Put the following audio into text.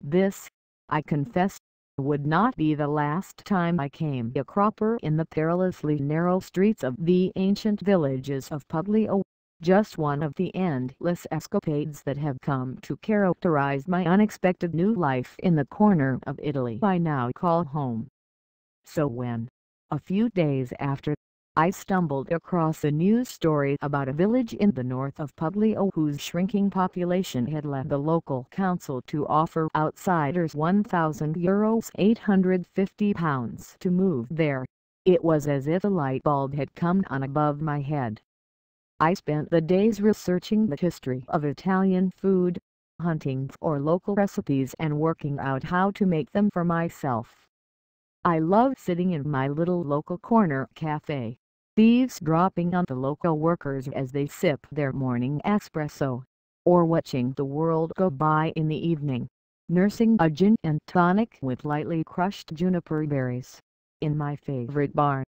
This, I confess, would not be the last time I came a cropper in the perilously narrow streets of the ancient villages of Puglia, just one of the endless escapades that have come to characterize my unexpected new life in the corner of Italy I now call home. So when, a few days after, I stumbled across a news story about a village in the north of Puglia whose shrinking population had led the local council to offer outsiders €1,000 euros 850 pounds to move there. It was as if a light bulb had come on above my head. I spent the days researching the history of Italian food, hunting for local recipes and working out how to make them for myself. I love sitting in my little local corner cafe, dropping on the local workers as they sip their morning espresso, or watching the world go by in the evening, nursing a gin and tonic with lightly crushed juniper berries, in my favorite bar.